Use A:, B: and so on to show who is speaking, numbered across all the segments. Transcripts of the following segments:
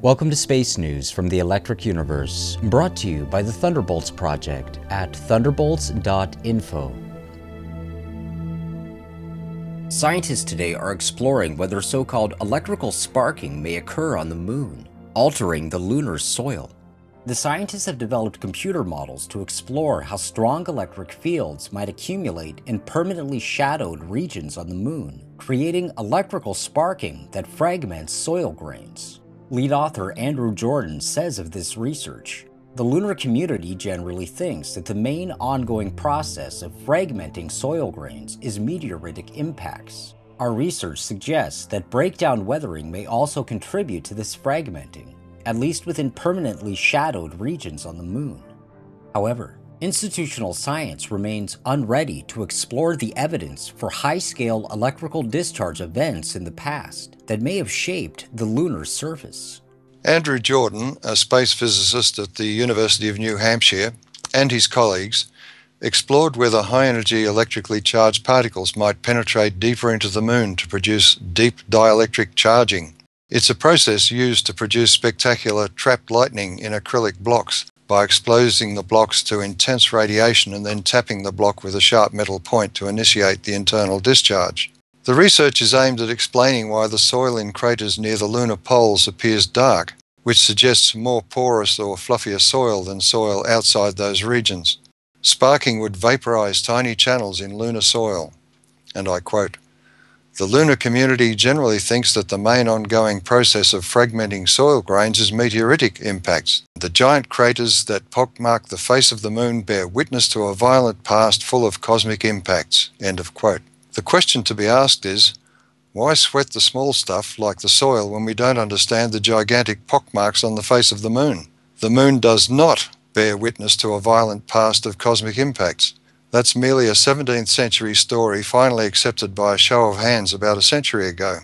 A: Welcome to Space News from the Electric Universe, brought to you by the Thunderbolts Project at thunderbolts.info. Scientists today are exploring whether so called electrical sparking may occur on the moon, altering the lunar soil. The scientists have developed computer models to explore how strong electric fields might accumulate in permanently shadowed regions on the moon, creating electrical sparking that fragments soil grains. Lead author Andrew Jordan says of this research The lunar community generally thinks that the main ongoing process of fragmenting soil grains is meteoritic impacts. Our research suggests that breakdown weathering may also contribute to this fragmenting, at least within permanently shadowed regions on the moon. However, Institutional science remains unready to explore the evidence for high scale electrical discharge events in the past that may have shaped the lunar surface.
B: Andrew Jordan, a space physicist at the University of New Hampshire, and his colleagues explored whether high energy electrically charged particles might penetrate deeper into the moon to produce deep dielectric charging. It's a process used to produce spectacular trapped lightning in acrylic blocks by exposing the blocks to intense radiation and then tapping the block with a sharp metal point to initiate the internal discharge. The research is aimed at explaining why the soil in craters near the lunar poles appears dark, which suggests more porous or fluffier soil than soil outside those regions. Sparking would vaporize tiny channels in lunar soil. And I quote, the lunar community generally thinks that the main ongoing process of fragmenting soil grains is meteoritic impacts. The giant craters that pockmark the face of the moon bear witness to a violent past full of cosmic impacts. End of quote. The question to be asked is why sweat the small stuff like the soil when we don't understand the gigantic pockmarks on the face of the moon? The moon does not bear witness to a violent past of cosmic impacts. That's merely a 17th century story finally accepted by a show of hands about a century ago.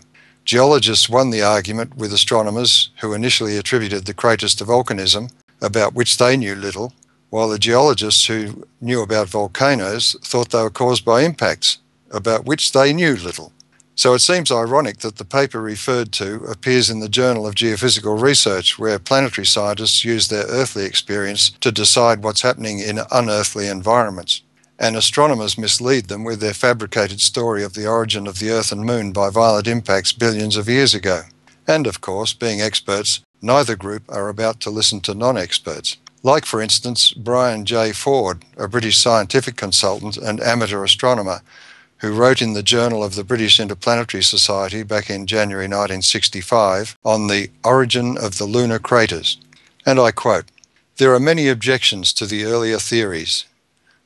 B: Geologists won the argument with astronomers who initially attributed the craters to volcanism, about which they knew little, while the geologists who knew about volcanoes thought they were caused by impacts, about which they knew little. So it seems ironic that the paper referred to appears in the Journal of Geophysical Research, where planetary scientists use their earthly experience to decide what's happening in unearthly environments and astronomers mislead them with their fabricated story of the origin of the Earth and Moon by violent impacts billions of years ago. And of course, being experts, neither group are about to listen to non experts. Like, for instance, Brian J. Ford, a British scientific consultant and amateur astronomer, who wrote in the Journal of the British Interplanetary Society back in January 1965 on the origin of the lunar craters. And I quote There are many objections to the earlier theories,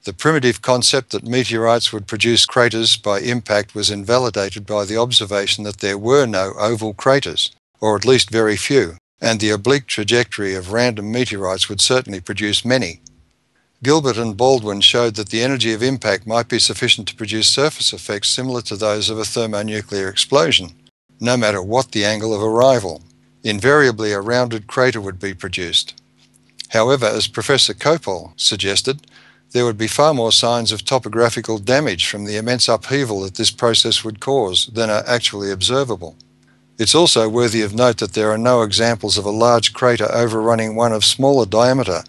B: the primitive concept that meteorites would produce craters by impact was invalidated by the observation that there were no oval craters, or at least very few, and the oblique trajectory of random meteorites would certainly produce many. Gilbert and Baldwin showed that the energy of impact might be sufficient to produce surface effects similar to those of a thermonuclear explosion, no matter what the angle of arrival. Invariably, a rounded crater would be produced. However, as Professor Kopal suggested, there would be far more signs of topographical damage from the immense upheaval that this process would cause than are actually observable. It's also worthy of note that there are no examples of a large crater overrunning one of smaller diameter,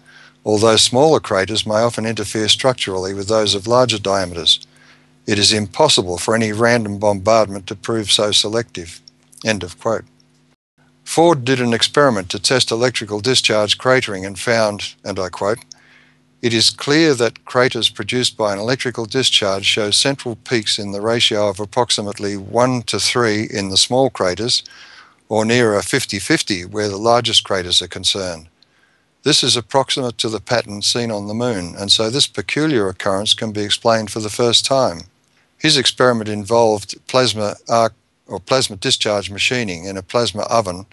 B: although smaller craters may often interfere structurally with those of larger diameters. It is impossible for any random bombardment to prove so selective. End of quote. Ford did an experiment to test electrical discharge cratering and found, and I quote, it is clear that craters produced by an electrical discharge show central peaks in the ratio of approximately 1 to 3 in the small craters, or nearer 50 50 where the largest craters are concerned. This is approximate to the pattern seen on the Moon, and so this peculiar occurrence can be explained for the first time. His experiment involved plasma arc or plasma discharge machining in a plasma oven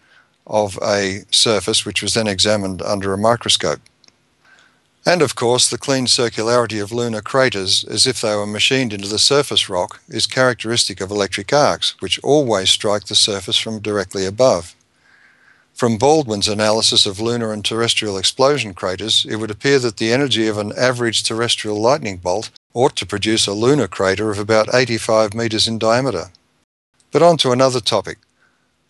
B: of a surface which was then examined under a microscope. And of course, the clean circularity of lunar craters, as if they were machined into the surface rock, is characteristic of electric arcs, which always strike the surface from directly above. From Baldwin's analysis of lunar and terrestrial explosion craters, it would appear that the energy of an average terrestrial lightning bolt ought to produce a lunar crater of about 85 metres in diameter. But on to another topic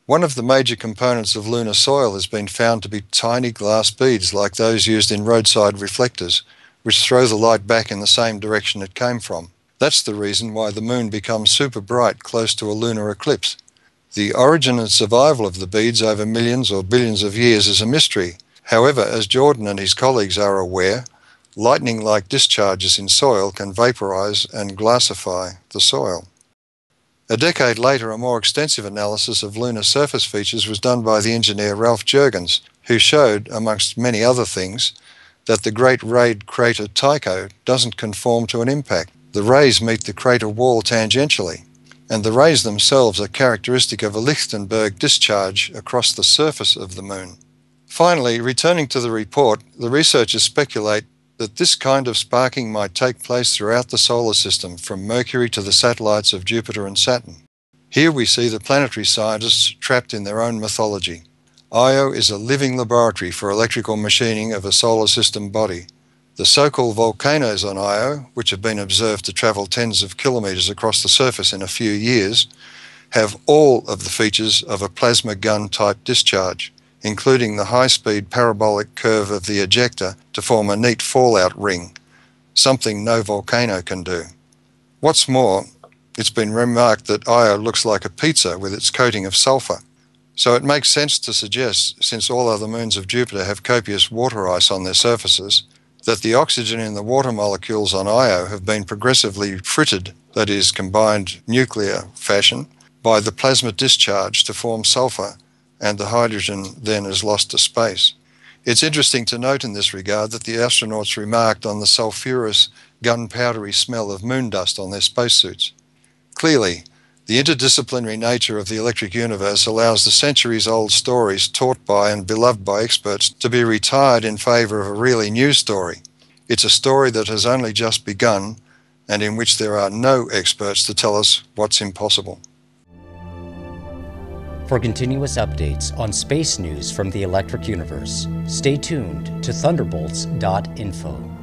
B: One of the major components of lunar soil has been found to be tiny glass beads like those used in roadside reflectors, which throw the light back in the same direction it came from. That's the reason why the moon becomes super bright close to a lunar eclipse. The origin and survival of the beads over millions or billions of years is a mystery. However, as Jordan and his colleagues are aware, lightning like discharges in soil can vaporize and glassify the soil. A decade later, a more extensive analysis of lunar surface features was done by the engineer Ralph Jurgens, who showed, amongst many other things, that the Great Rayed crater Tycho doesn't conform to an impact. The rays meet the crater wall tangentially, and the rays themselves are characteristic of a Lichtenberg discharge across the surface of the Moon. Finally, returning to the report, the researchers speculate that this kind of sparking might take place throughout the solar system from Mercury to the satellites of Jupiter and Saturn. Here we see the planetary scientists trapped in their own mythology. Io is a living laboratory for electrical machining of a solar system body. The so-called volcanoes on Io, which have been observed to travel tens of kilometres across the surface in a few years, have all of the features of a plasma gun type discharge, including the high-speed parabolic curve of the ejecta to form a neat fallout ring, something no volcano can do. What's more, it's been remarked that Io looks like a pizza with its coating of sulfur. So it makes sense to suggest, since all other moons of Jupiter have copious water ice on their surfaces, that the oxygen in the water molecules on Io have been progressively frittered, that is, combined nuclear fashion, by the plasma discharge to form sulfur, and the hydrogen then is lost to space. It's interesting to note in this regard that the astronauts remarked on the sulphurous, gunpowdery smell of moon dust on their spacesuits. Clearly, the interdisciplinary nature of the electric universe allows the centuries old stories taught by and beloved by experts to be retired in favour of a really new story. It's a story that has only just begun and in which there are no experts to tell us what's impossible.
A: For continuous updates on space news from the electric universe, stay tuned to thunderbolts.info.